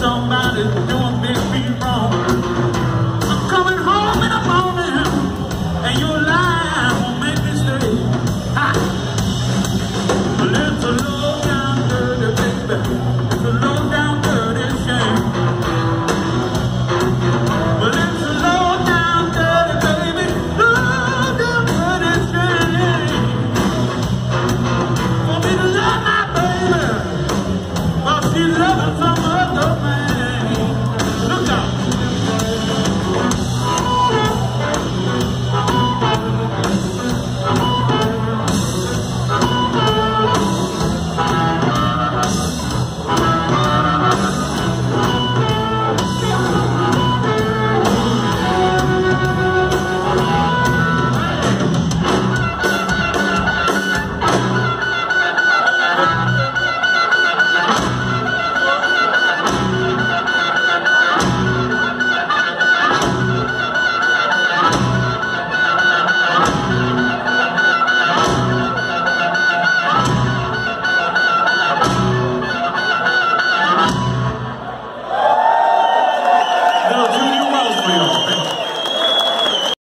somebody